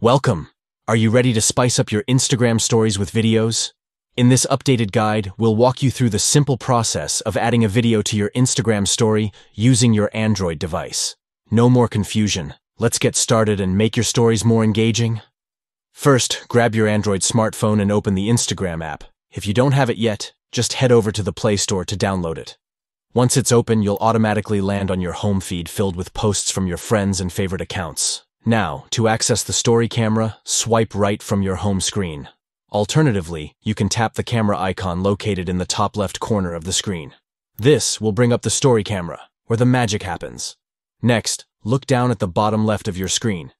Welcome! Are you ready to spice up your Instagram stories with videos? In this updated guide, we'll walk you through the simple process of adding a video to your Instagram story using your Android device. No more confusion. Let's get started and make your stories more engaging. First, grab your Android smartphone and open the Instagram app. If you don't have it yet, just head over to the Play Store to download it. Once it's open, you'll automatically land on your home feed filled with posts from your friends and favorite accounts. Now, to access the story camera, swipe right from your home screen. Alternatively, you can tap the camera icon located in the top left corner of the screen. This will bring up the story camera, where the magic happens. Next, look down at the bottom left of your screen.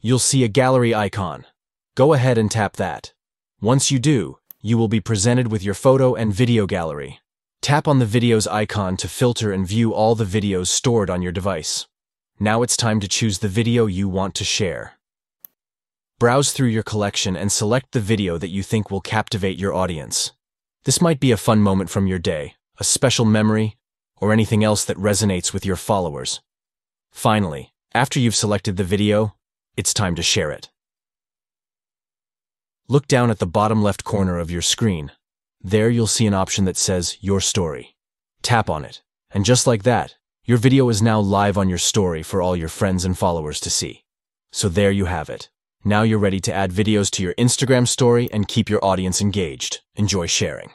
You'll see a gallery icon. Go ahead and tap that. Once you do, you will be presented with your photo and video gallery. Tap on the videos icon to filter and view all the videos stored on your device. Now it's time to choose the video you want to share. Browse through your collection and select the video that you think will captivate your audience. This might be a fun moment from your day, a special memory, or anything else that resonates with your followers. Finally, after you've selected the video, it's time to share it. Look down at the bottom left corner of your screen. There you'll see an option that says Your Story. Tap on it, and just like that, your video is now live on your story for all your friends and followers to see. So there you have it. Now you're ready to add videos to your Instagram story and keep your audience engaged. Enjoy sharing.